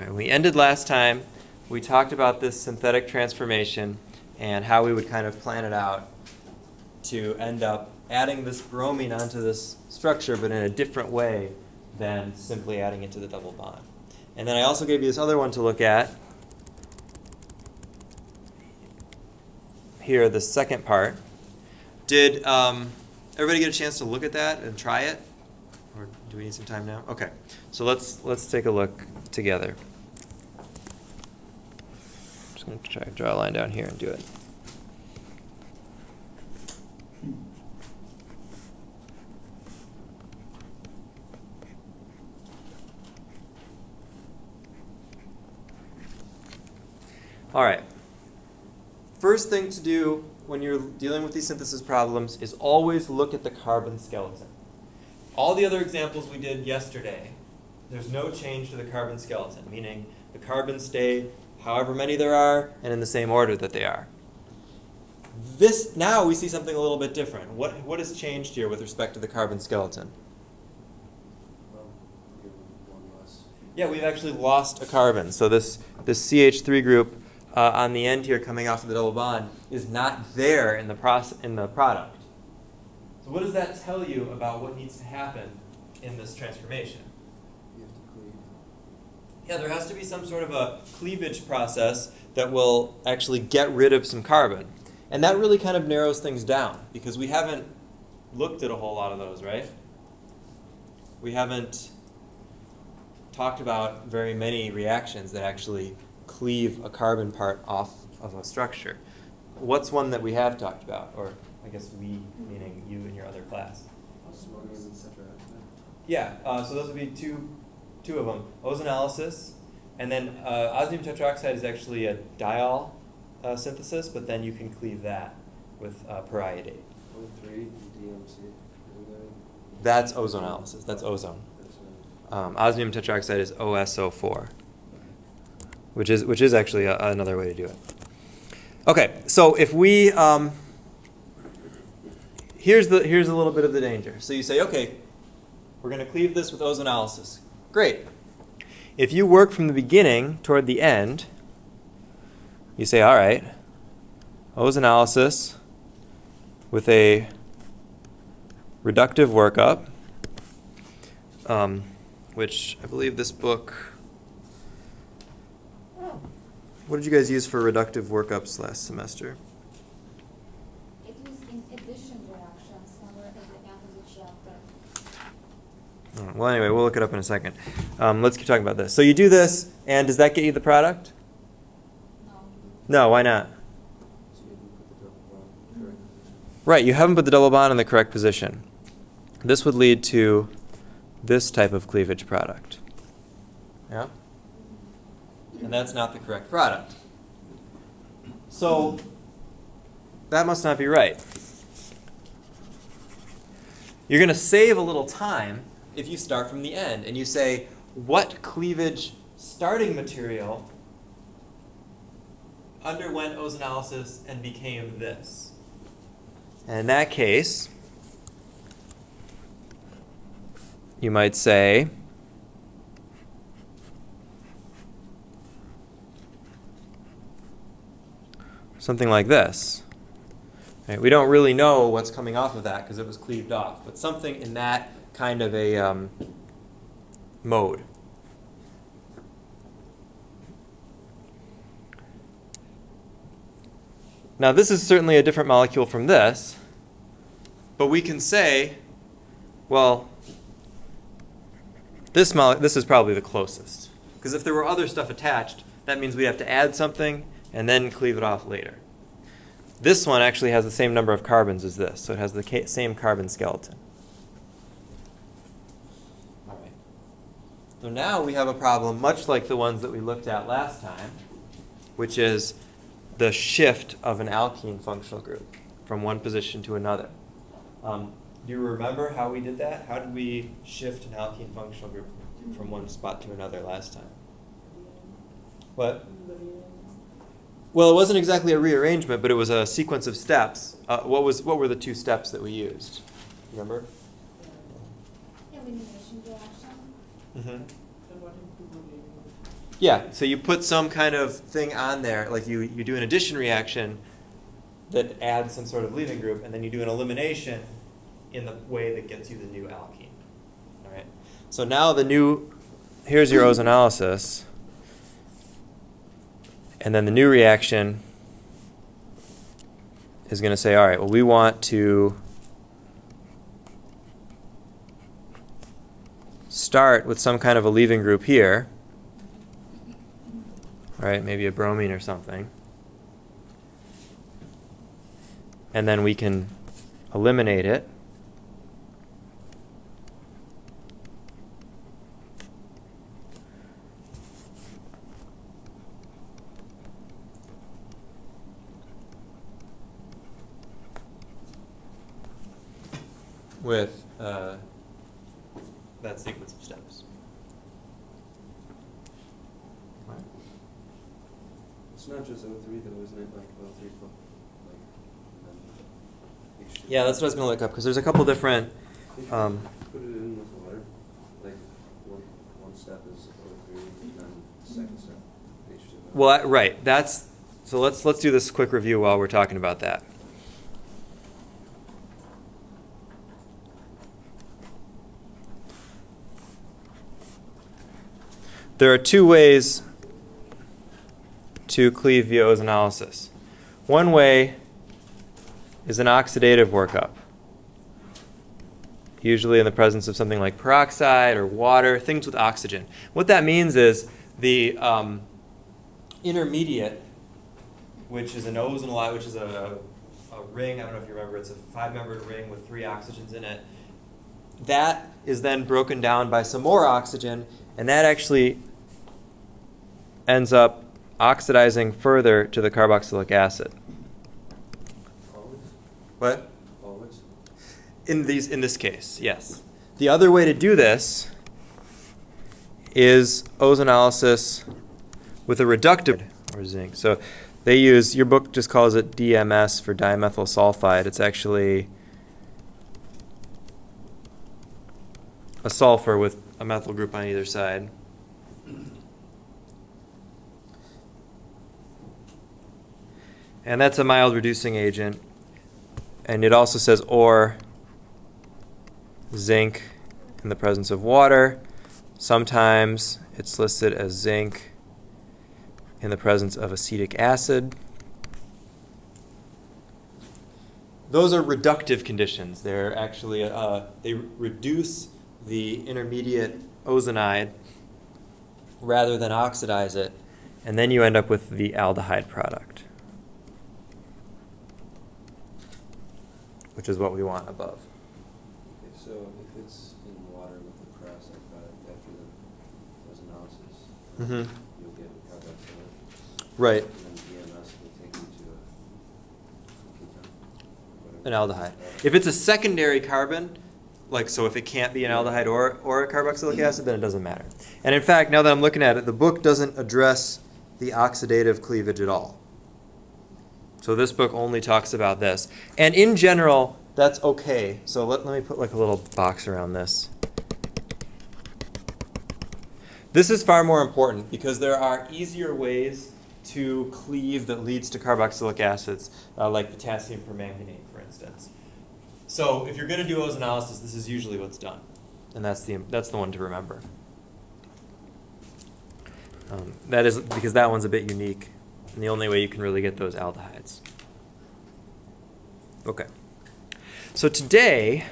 Right, we ended last time. We talked about this synthetic transformation and how we would kind of plan it out to end up adding this bromine onto this structure, but in a different way than simply adding it to the double bond. And then I also gave you this other one to look at. Here, the second part. Did um, everybody get a chance to look at that and try it? Or do we need some time now? Okay. So let's let's take a look together. Just going to try to draw a line down here and do it. All right. First thing to do when you're dealing with these synthesis problems is always look at the carbon skeleton. All the other examples we did yesterday, there's no change to the carbon skeleton, meaning the carbons stay however many there are and in the same order that they are. This now we see something a little bit different. What what has changed here with respect to the carbon skeleton? Yeah, we've actually lost a carbon. So this this CH3 group uh, on the end here coming off of the double bond is not there in the process in the product. So what does that tell you about what needs to happen in this transformation? Yeah, there has to be some sort of a cleavage process that will actually get rid of some carbon. And that really kind of narrows things down because we haven't looked at a whole lot of those, right? We haven't talked about very many reactions that actually cleave a carbon part off of a structure. What's one that we have talked about? Or I guess we, meaning you and your other class. Yeah, uh, so those would be two, two of them. Ozonolysis, and then uh, osmium tetroxide is actually a diol uh, synthesis, but then you can cleave that with uh, periodate. That's ozonolysis. That's ozone. Um, osmium tetroxide is OSO4, which is which is actually a, another way to do it. Okay, so if we um, here's the here's a little bit of the danger. So you say, okay, we're going to cleave this with ozonolysis. Great. If you work from the beginning toward the end, you say, all right, ozonolysis with a reductive workup, um, which I believe this book. What did you guys use for reductive workups last semester? It was in addition reaction somewhere at the end of the chapter. Oh, Well, anyway, we'll look it up in a second. Um, let's keep talking about this. So you do this, and does that get you the product? No. No, why not? Right, you haven't put the double bond in the correct position. This would lead to this type of cleavage product. Yeah? And that's not the correct product. So that must not be right. You're going to save a little time if you start from the end and you say, what cleavage starting material underwent ozonolysis and became this? And in that case, you might say, something like this. Right, we don't really know what's coming off of that because it was cleaved off, but something in that kind of a um, mode. Now, this is certainly a different molecule from this, but we can say, well, this, mole- this is probably the closest. Because if there were other stuff attached, that means we'd have to add something and then cleave it off later. This one actually has the same number of carbons as this, so it has the same carbon skeleton. All right. So now we have a problem much like the ones that we looked at last time, which is the shift of an alkene functional group from one position to another. Um, do you remember how we did that? How did we shift an alkene functional group from one spot to another last time? What? Well, it wasn't exactly a rearrangement, but it was a sequence of steps. Uh, what was what were the two steps that we used? Remember? Elimination reaction. Mm-hmm. Yeah, so you put some kind of thing on there, like you, you do an addition reaction that adds some sort of leaving group, and then you do an elimination in the way that gets you the new alkene. All right. So now the new, here's your ozonolysis, and then the new reaction is going to say, all right, well, we want to start with some kind of a leaving group here right? Maybe a bromine or something. And then we can eliminate it. With uh, that sequence of steps. It's not just O three though, isn't it? Like O three plus, like, and then H2. Yeah, that's what I was going to look up because there's a couple different. Um, Put it in with water, like, one, one step is O three, and then second step. Well, I- right. That's so. Let's let's do this quick review while we're talking about that. There are two ways to cleave via ozonolysis. One way is an oxidative workup, usually in the presence of something like peroxide or water, things with oxygen. What that means is the um, intermediate, which is an ozonolite, which is a, a ring, I don't know if you remember, it's a five membered ring with three oxygens in it. That is then broken down by some more oxygen, and that actually ends up oxidizing further to the carboxylic acid. What? always. In these in this case, yes. The other way to do this is ozonolysis with a reductive or zinc. So they use your book just calls it DMS for dimethyl sulfide. It's actually a sulfur with a methyl group on either side. And that's a mild reducing agent. And it also says or zinc in the presence of water. Sometimes it's listed as zinc in the presence of acetic acid. Those are reductive conditions. They're actually uh, they reduce the intermediate ozonide rather than oxidize it, and then you end up with the aldehyde product, which is what we want above. Okay, so if it's in water with the peroxide product after the ozonolysis, Mhm. you'll get carboxylic. Right. And then DMS will take you to a ketone. An aldehyde. If it's a secondary carbon, like so if it can't be an aldehyde or, or a carboxylic acid, then it doesn't matter. And in fact, now that I'm looking at it, the book doesn't address the oxidative cleavage at all. So this book only talks about this. And in general, that's okay. So let, let me put like a little box around this. This is far more important because there are easier ways to cleave that leads to carboxylic acids, uh, like potassium permanganate, for instance. So if you're going to do ozonolysis, this is usually what's done, and that's the that's the one to remember. Um, that is because that one's a bit unique, and the only way you can really get those aldehydes. Okay. So today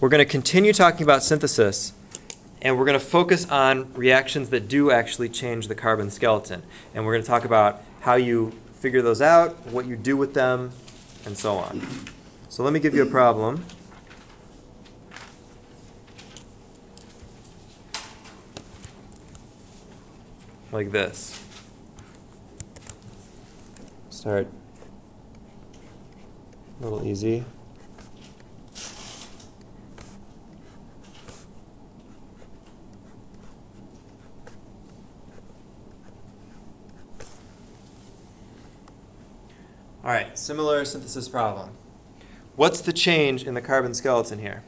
we're going to continue talking about synthesis, and we're going to focus on reactions that do actually change the carbon skeleton, and we're going to talk about how you figure those out, what you do with them, and so on. So let me give you a problem. Like this. Start a little easy. All right, similar synthesis problem. What's the change in the carbon skeleton here?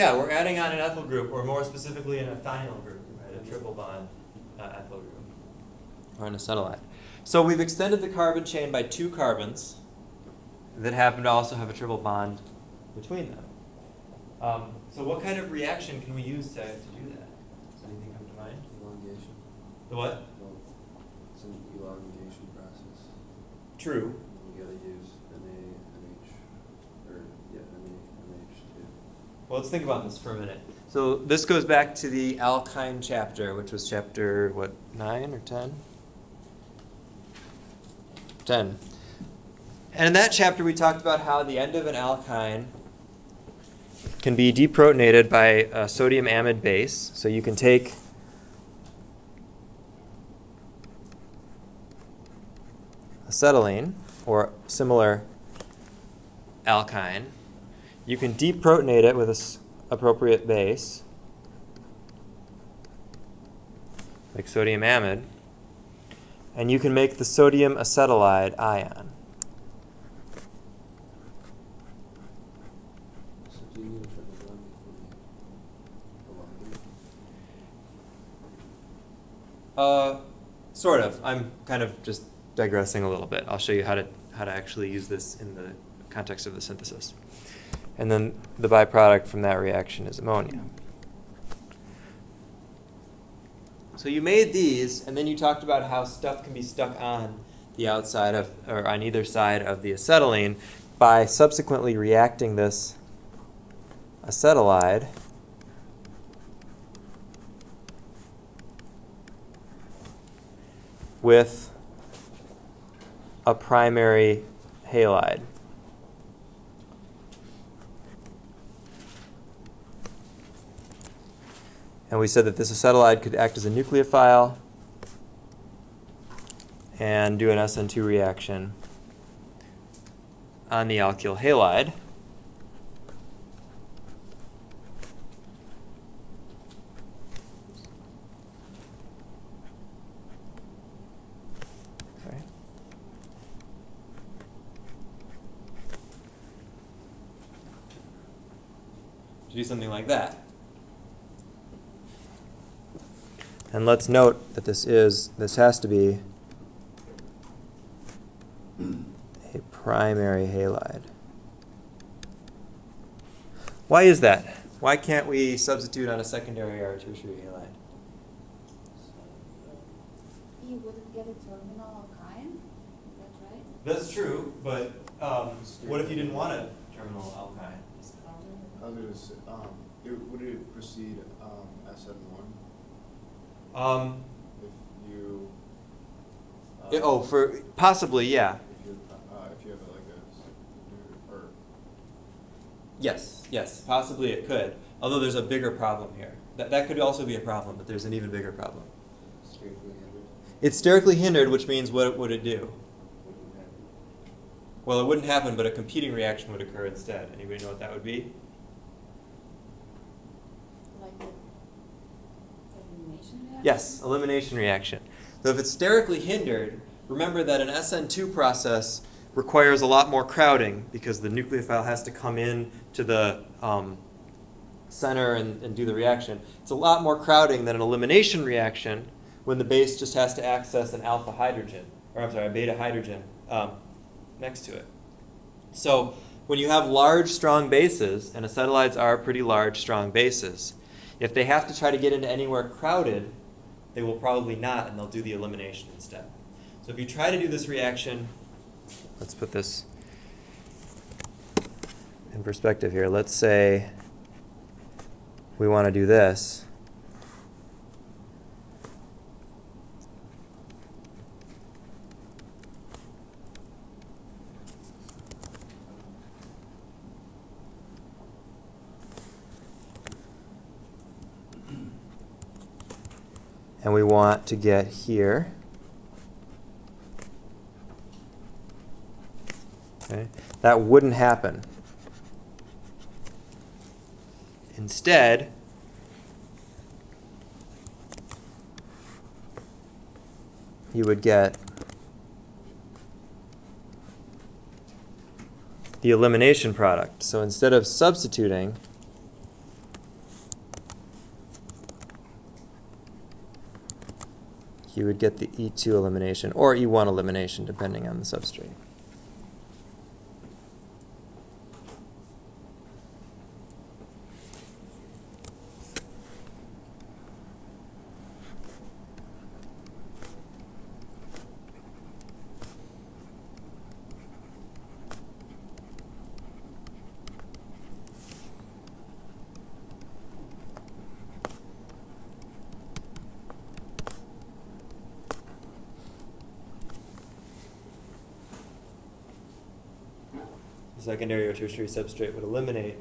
Yeah, we're adding on an ethyl group, or more specifically an ethynyl group, right? A triple bond uh, ethyl group. Or an acetylide. So we've extended the carbon chain by two carbons that happen to also have a triple bond between them. Um, so what kind of reaction can we use to, to do that? Does anything come to mind? Elongation. The what? Well, it's an elongation process. True. You gotta use NaNH, or, yeah, NaNH too. Well, let's think about this for a minute. So this goes back to the alkyne chapter, which was chapter what nine or ten? Ten. And in that chapter, we talked about how the end of an alkyne can be deprotonated by a sodium amide base. So you can take acetylene or similar alkyne. You can deprotonate it with an appropriate base, like sodium amide, and you can make the sodium acetylide ion. So do you need a triple bond before you elongate? Uh, sort of. I'm kind of just digressing a little bit. I'll show you how to how to actually use this in the context of the synthesis. And then the byproduct from that reaction is ammonia. So you made these, and then you talked about how stuff can be stuck on the outside of, or on either side of the acetylene by subsequently reacting this acetylide with a primary halide. And we said that this acetylide could act as a nucleophile and do an SN2 reaction on the alkyl halide. Do something like that. And let's note that this is, this has to be a primary halide. Why is that? Why can't we substitute on a secondary or a tertiary halide? You wouldn't get a terminal alkyne, is that right? That's true, but um, what if you didn't want a terminal alkyne? I was gonna say, um, it, would it precede, um, SN one Um, if you? uh, yeah, oh, for possibly, yeah. If you, uh, if you have like a, or, Yes, yes, possibly it could. Although there's a bigger problem here. That, that could also be a problem, but there's an even bigger problem. Sterically hindered, It's sterically hindered, which means what would it do? Well, it wouldn't happen, but a competing reaction would occur instead. Anybody know what that would be? Like the elimination reaction? Yes, elimination reaction. So if it's sterically hindered, remember that an SN2 process requires a lot more crowding because the nucleophile has to come in to the um, center and, and do the reaction. It's a lot more crowding than an elimination reaction when the base just has to access an alpha hydrogen, or I'm sorry, a beta hydrogen um, next to it. So when you have large, strong bases, and acetylides are pretty large, strong bases, if they have to try to get into anywhere crowded, they will probably not, and they'll do the elimination instead. So if you try to do this reaction, let's put this in perspective here. Let's say we want to do this. And we want to get here. Okay. That wouldn't happen. Instead, you would get the elimination product. So instead of substituting you would get the E2 elimination or E1 elimination depending on the substrate. The secondary or tertiary substrate would eliminate,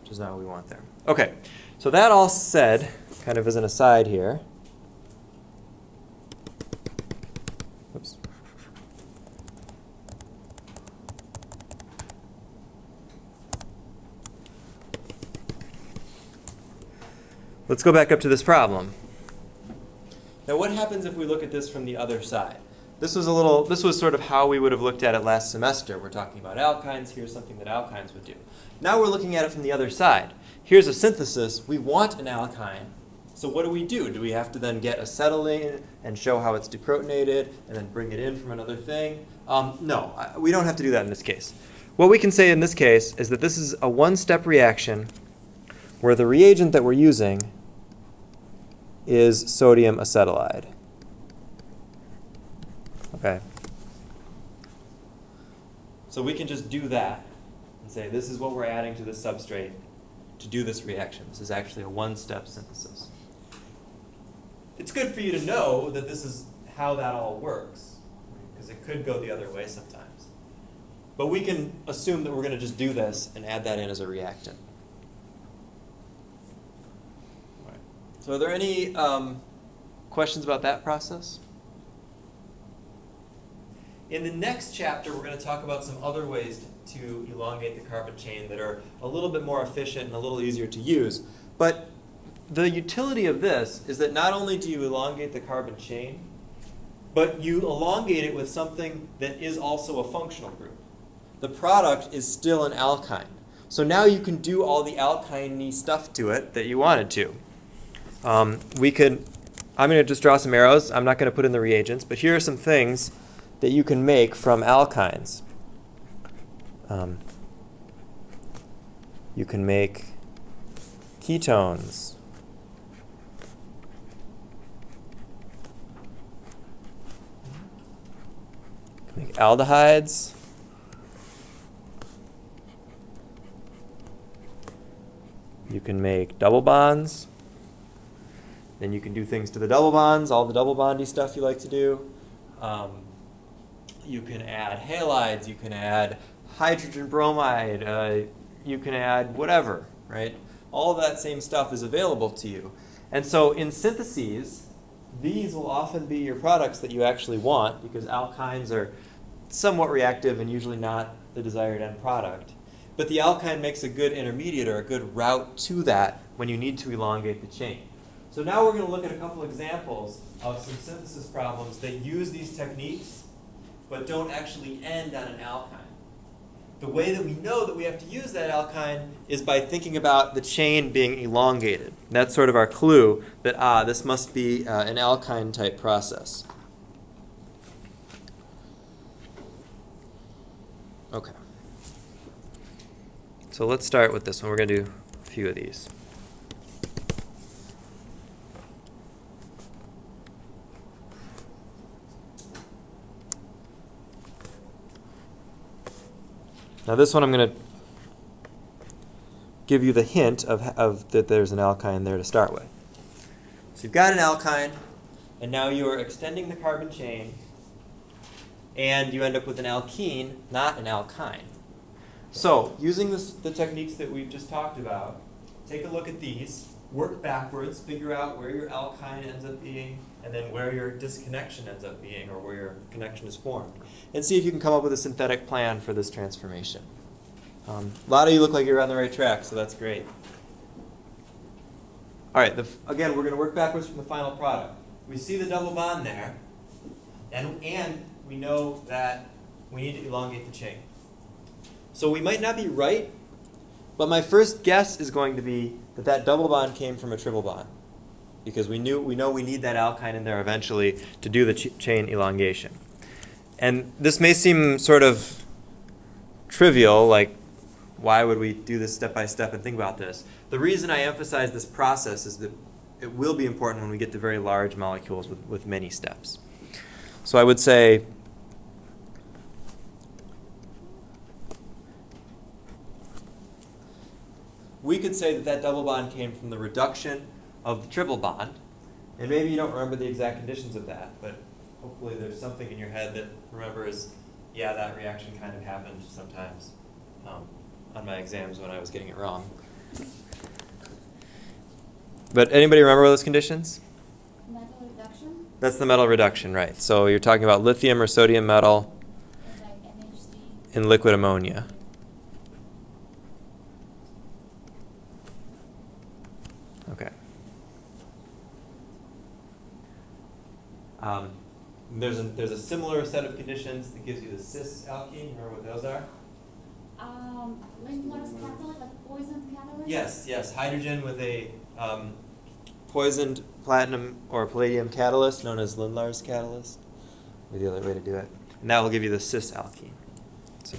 which is not what we want there. Okay, so that all said, kind of as an aside here. Oops. Let's go back up to this problem. Now, what happens if we look at this from the other side? This was a little, this was sort of how we would have looked at it last semester. We're talking about alkynes. Here's something that alkynes would do. Now we're looking at it from the other side. Here's a synthesis. We want an alkyne. So what do we do? Do we have to then get acetylene and show how it's deprotonated and then bring it in from another thing? Um, no, I- we don't have to do that in this case. What we can say in this case is that this is a one-step reaction where the reagent that we're using is sodium acetylide. Okay. So we can just do that and say this is what we're adding to this substrate to do this reaction. This is actually a one-step synthesis. It's good for you to know that this is how that all works, because it could go the other way sometimes. But we can assume that we're going to just do this and add that in as a reactant. All right. So are there any um, questions about that process? In the next chapter, we're going to talk about some other ways to elongate the carbon chain that are a little bit more efficient and a little easier to use. But the utility of this is that not only do you elongate the carbon chain, but you elongate it with something that is also a functional group. The product is still an alkyne. So now you can do all the alkyne stuff to it that you wanted to. Um, we could, I'm going to just draw some arrows. I'm not going to put in the reagents, but here are some things that you can make from alkynes. Um, you can make ketones. Make aldehydes. You can make double bonds. Then you can do things to the double bonds, all the double bondy stuff you like to do. Um, you can add halides, you can add hydrogen bromide, uh, you can add whatever, right? All that same stuff is available to you. And so in syntheses, these will often be your products that you actually want because alkynes are somewhat reactive and usually not the desired end product. But the alkyne makes a good intermediate or a good route to that when you need to elongate the chain. So now we're going to look at a couple examples of some synthesis problems that use these techniques but don't actually end on an alkyne. The way that we know that we have to use that alkyne is by thinking about the chain being elongated. That's sort of our clue that, ah, this must be uh, an alkyne type process. Okay. So let's start with this one. We're going to do a few of these. Now this one I'm going to give you the hint of, of that there's an alkyne there to start with. So you've got an alkyne, and now you are extending the carbon chain, and you end up with an alkene, not an alkyne. So using this, the techniques that we've just talked about, take a look at these, work backwards, figure out where your alkyne ends up being, and then where your disconnection ends up being, or where your connection is formed. And see if you can come up with a synthetic plan for this transformation. Um, a lot of you look like you're on the right track, so that's great. All right, the, again, we're going to work backwards from the final product. We see the double bond there, and, and we know that we need to elongate the chain. So we might not be right, but my first guess is going to be that that double bond came from a triple bond. Because we knew we know we need that alkyne in there eventually to do the ch- chain elongation. And this may seem sort of trivial, like why would we do this step by step and think about this? The reason I emphasize this process is that it will be important when we get to very large molecules with, with many steps. So I would say we could say that that double bond came from the reduction of the triple bond. And maybe you don't remember the exact conditions of that, but hopefully there's something in your head that remembers, yeah, that reaction kind of happened sometimes um, on my exams when I was getting it wrong. But anybody remember those conditions? Metal reduction, That's the metal reduction, right? So you're talking about lithium or sodium metal like in liquid ammonia. Okay. Um, there's a there's a similar set of conditions that gives you the cis alkene. Remember what those are? Um, Lindlar's catalyst, like poisoned catalyst? Yes, yes. Hydrogen with a um, poisoned platinum or palladium catalyst, known as Lindlar's catalyst, or the other way to do it. And that will give you the cis alkene. So,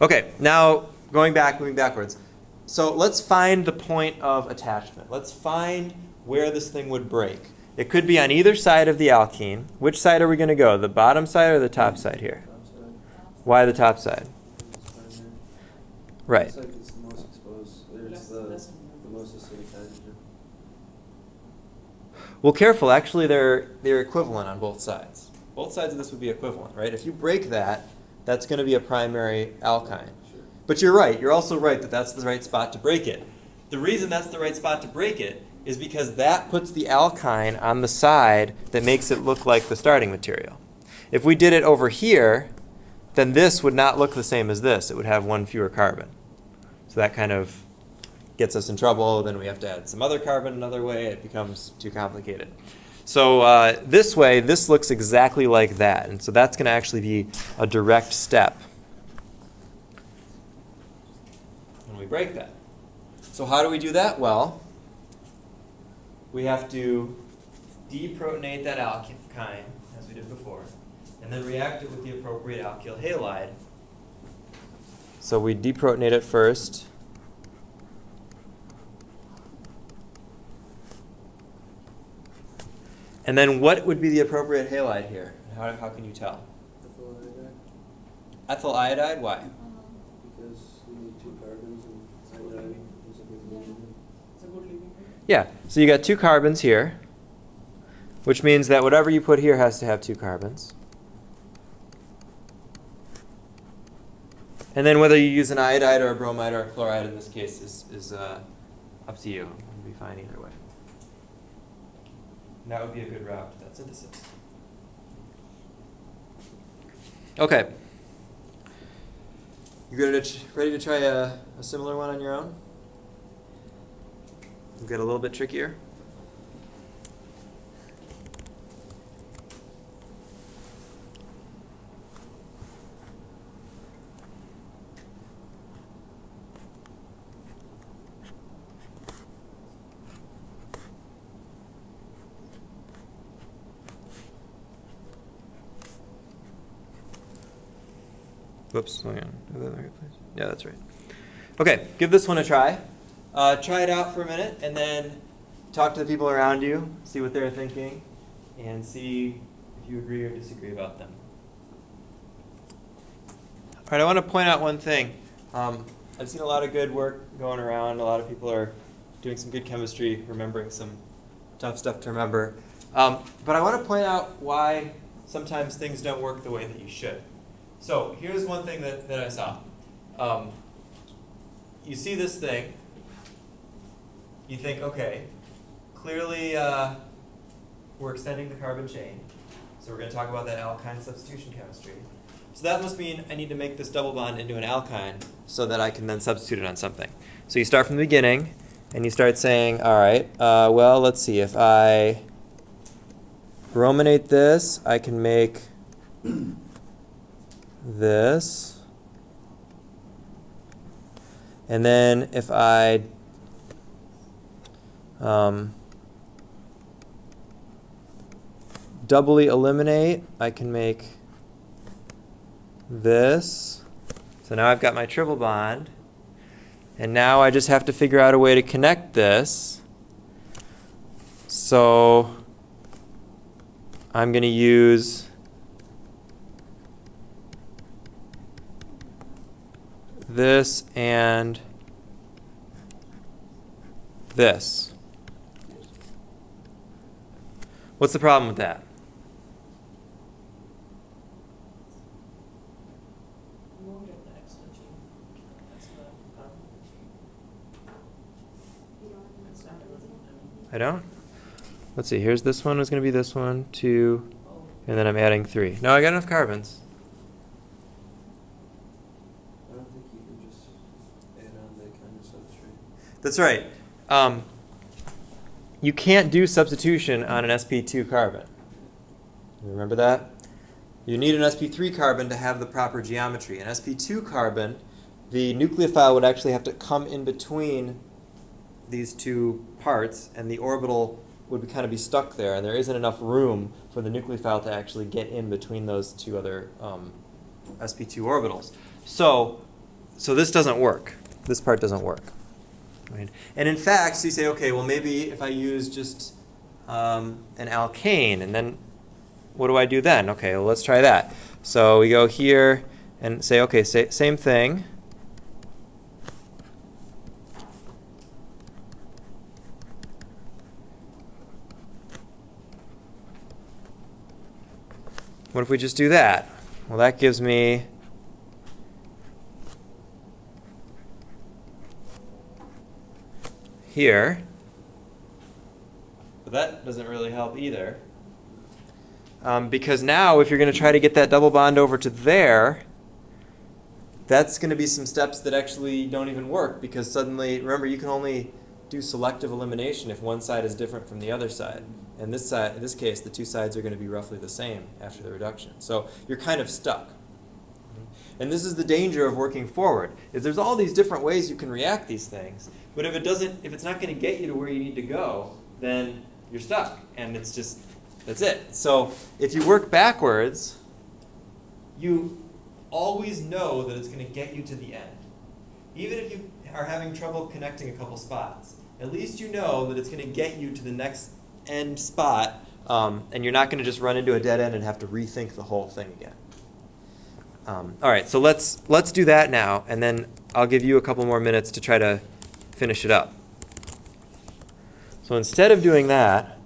okay, now going back, moving backwards. So let's find the point of attachment. Let's find where this thing would break. It could be on either side of the alkene. Which side are we going to go? The bottom side or the top side here? Why the top side? Right. It's like it's the most exposed, or it's the, the most acidic hydrogen. Well, careful. Actually, they're they're equivalent on both sides. Both sides of this would be equivalent, right? If you break that, that's going to be a primary alkyne. But you're right. You're also right that that's the right spot to break it. The reason that's the right spot to break it is because that puts the alkyne on the side that makes it look like the starting material. If we did it over here, then this would not look the same as this. It would have one fewer carbon. So that kind of gets us in trouble. Then we have to add some other carbon another way. It becomes too complicated. So uh, this way, this looks exactly like that. And so that's going to actually be a direct step when we break that. So how do we do that? Well, we have to deprotonate that alkyne, as we did before, and then react it with the appropriate alkyl halide. So we deprotonate it first. And then what would be the appropriate halide here? How, how can you tell? Ethyl iodide, Ethyl iodide? Why? Um, because you need two carbons and iodide is a good leaving. It's a good living rate. Yeah, so you got two carbons here, which means that whatever you put here has to have two carbons. And then whether you use an iodide or a bromide or a chloride in this case is, is uh, up to you. It'll be fine either way. And that would be a good route to that synthesis. Okay. You good to ready to try a, a similar one on your own? Get a little bit trickier. Whoops, hang on. Yeah, that's right. Okay, give this one a try. Uh, try it out for a minute and then talk to the people around you, see what they're thinking, and see if you agree or disagree about them. All right, I want to point out one thing. Um, I've seen a lot of good work going around. A lot of people are doing some good chemistry, remembering some tough stuff to remember. Um, but I want to point out why sometimes things don't work the way that you should. So here's one thing that, that I saw. Um, you see this thing, you think, okay, clearly uh, we're extending the carbon chain. So we're going to talk about that alkyne substitution chemistry. So that must mean I need to make this double bond into an alkyne so that I can then substitute it on something. So you start from the beginning and you start saying, all right, uh, well, let's see, if I brominate this, I can make this. And then if I um, doubly eliminate, I can make this. So now I've got my triple bond. And now I just have to figure out a way to connect this. So I'm going to use this and this. What's the problem with that? Moved it the extra G. That's the problem. You don't It's not understand really- I don't? Let's see, here's this one is going to be this one, two, and then I'm adding three. No, I got enough carbons. I don't think you can just add on the kind of substrate. That's right. Um, you can't do substitution on an sp2 carbon. Remember that? You need an sp3 carbon to have the proper geometry. An sp2 carbon, the nucleophile would actually have to come in between these two parts, and the orbital would kind of be stuck there, and there isn't enough room for the nucleophile to actually get in between those two other um, sp2 orbitals. So, so this doesn't work. This part doesn't work. Right? And in fact, so you say, okay, well maybe if I use just um, an alkane, and then what do I do then? Okay, well let's try that. So we go here and say, okay, sa- same thing. What if we just do that? Well, that gives me here. But that doesn't really help either. Um, because now, if you're going to try to get that double bond over to there, that's going to be some steps that actually don't even work because suddenly, remember, you can only do selective elimination if one side is different from the other side. And this side, in this case, the two sides are going to be roughly the same after the reduction. So you're kind of stuck. And this is the danger of working forward. Is there's all these different ways you can react these things, but if it doesn't, if it's not going to get you to where you need to go, then you're stuck, and it's just that's it. So if you work backwards, you always know that it's going to get you to the end. Even if you are having trouble connecting a couple spots, at least you know that it's going to get you to the next end spot, um, and you're not going to just run into a dead end and have to rethink the whole thing again. Um, all right, so let's let's do that now, and then I'll give you a couple more minutes to try to finish it up. So instead of doing that,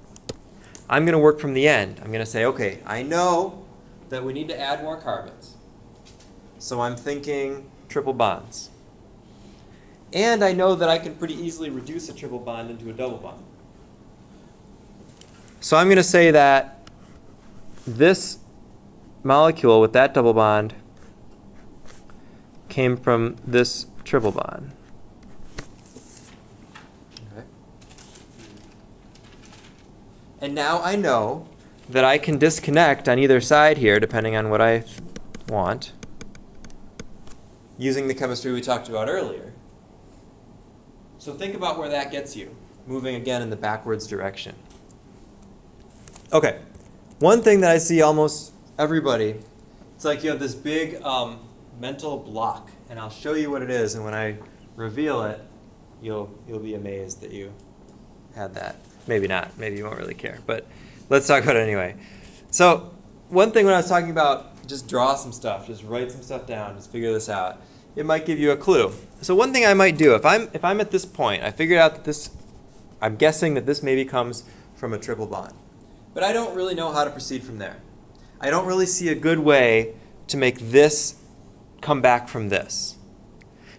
I'm going to work from the end. I'm going to say, okay, I know that we need to add more carbons. So I'm thinking triple bonds. And I know that I can pretty easily reduce a triple bond into a double bond. So I'm going to say that this molecule with that double bond came from this triple bond. And now I know that I can disconnect on either side here, depending on what I want, using the chemistry we talked about earlier. So think about where that gets you, moving again in the backwards direction. Okay, one thing that I see almost everybody, it's like you have this big um, mental block, and I'll show you what it is, and when I reveal it, you'll you'll be amazed that you had that. Maybe not. Maybe you won't really care. But let's talk about it anyway. So one thing when I was talking about just draw some stuff, just write some stuff down, just figure this out. It might give you a clue. So one thing I might do if I'm if I'm at this point, I figured out that this, I'm guessing that this maybe comes from a triple bond, but I don't really know how to proceed from there. I don't really see a good way to make this come back from this.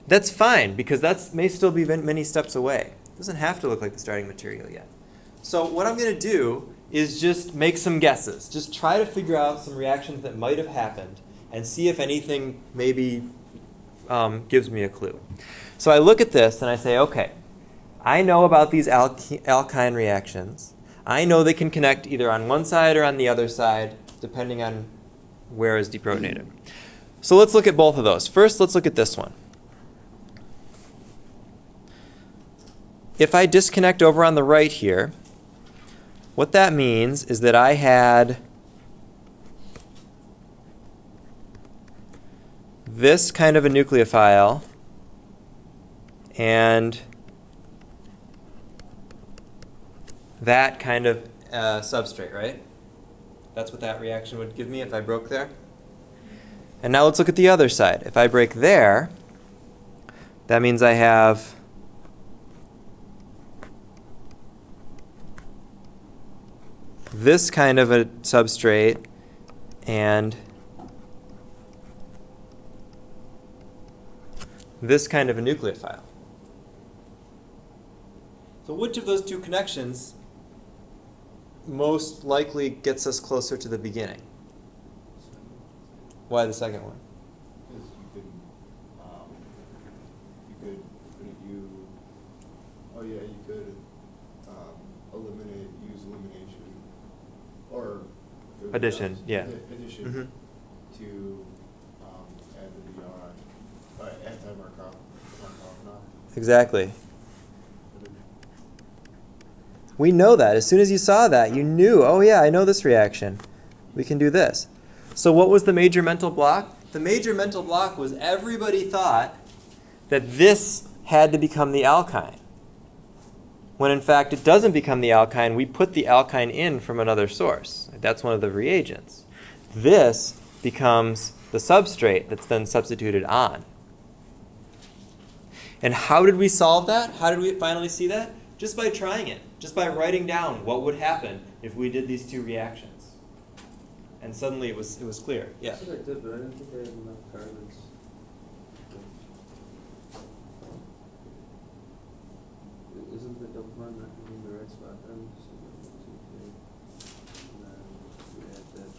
That's fine because that may still be many steps away. It doesn't have to look like the starting material yet. So what I'm going to do is just make some guesses. Just try to figure out some reactions that might have happened and see if anything maybe um, gives me a clue. So I look at this and I say, okay, I know about these alky- alkyne reactions. I know they can connect either on one side or on the other side, depending on where is deprotonated. So let's look at both of those. First, let's look at this one. If I disconnect over on the right here, what that means is that I had this kind of a nucleophile and that kind of uh, substrate, right? That's what that reaction would give me if I broke there. And now let's look at the other side. If I break there, that means I have this kind of a substrate and this kind of a nucleophile. So which of those two connections most likely gets us closer to the beginning? Why the second one? Because you could, um, you could, you, oh yeah, you could, um, eliminate, use elimination, or. Addition, was- yeah. addi- Addition Mhm. to, um, add the BR, uh, anti-Markov, Markov, Exactly. We know that. As soon as you saw that, you knew, oh yeah, I know this reaction. We can do this. So what was the major mental block? The major mental block was everybody thought that this had to become the alkyne. When in fact it doesn't become the alkyne, we put the alkyne in from another source. That's one of the reagents. This becomes the substrate that's then substituted on. And how did we solve that? How did we finally see that? Just by trying it, just by writing down what would happen if we did these two reactions. And suddenly it was it was clear. Yeah. That's what I did, but I didn't think I had enough carbons. Isn't the double bond not in the right spot then? So one, two, three. And then we add that C.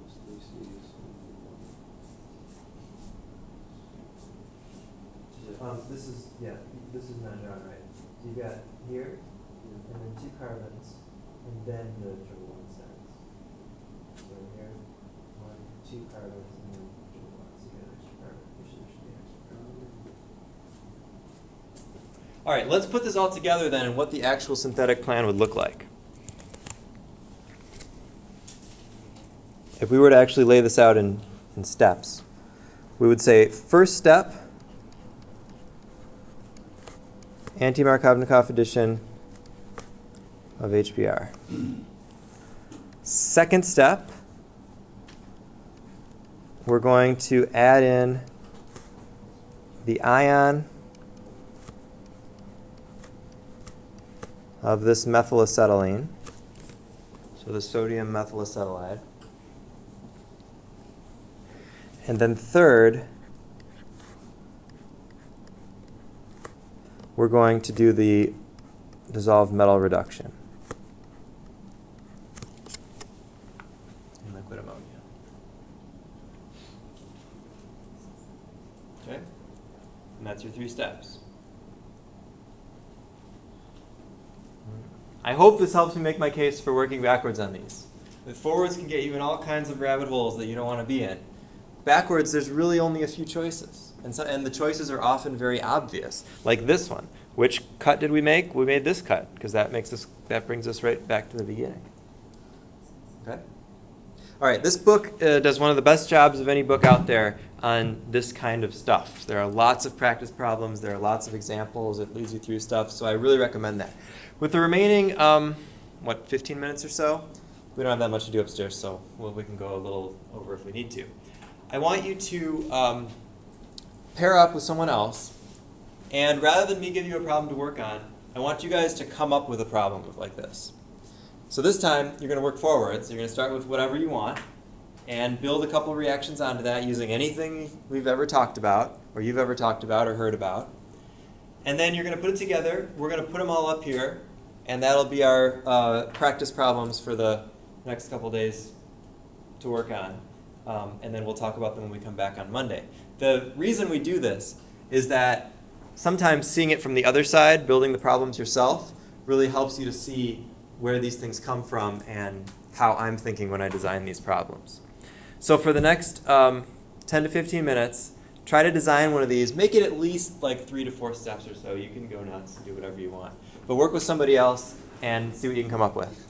Those three Cs. and one. Um, this is yeah. This is not drawn right. So you got here, Yeah. and then two carbons, and then the triple one starts. So here, one, two carbons, and then one. So you an extra carbon. There should, be an extra carbon. All right, let's put this all together then and what the actual synthetic plan would look like. If we were to actually lay this out in, in steps, we would say first step, anti-Markovnikov addition of HBr. Second step, we're going to add in the ion of this methylacetylene, so the sodium methylacetylide. And then third, we're going to do the dissolved metal reduction in liquid ammonia. Okay? And that's your three steps. I hope this helps me make my case for working backwards on these. The forwards can get you in all kinds of rabbit holes that you don't want to be in. Backwards, there's really only a few choices. And, so, and the choices are often very obvious, like this one. Which cut did we make? We made this cut, because that, makes us, that brings us right back to the beginning. Okay? All right, this book uh, does one of the best jobs of any book out there on this kind of stuff. There are lots of practice problems, there are lots of examples, it leads you through stuff, so I really recommend that. With the remaining, um, what, 15 minutes or so? We don't have that much to do upstairs, so well, we can go a little over if we need to. I want you to um, pair up with someone else, and rather than me give you a problem to work on, I want you guys to come up with a problem like this. So this time, you're going to work forwards. You're going to start with whatever you want and build a couple reactions onto that using anything we've ever talked about, or you've ever talked about or heard about. And then you're going to put it together. We're going to put them all up here, and that'll be our uh, practice problems for the next couple days to work on. Um, and then we'll talk about them when we come back on Monday. The reason we do this is that sometimes seeing it from the other side, building the problems yourself, really helps you to see where these things come from and how I'm thinking when I design these problems. So for the next um, 10 to 15 minutes, try to design one of these. Make it at least like three to four steps or so. You can go nuts and do whatever you want. But work with somebody else and see what you can come up with.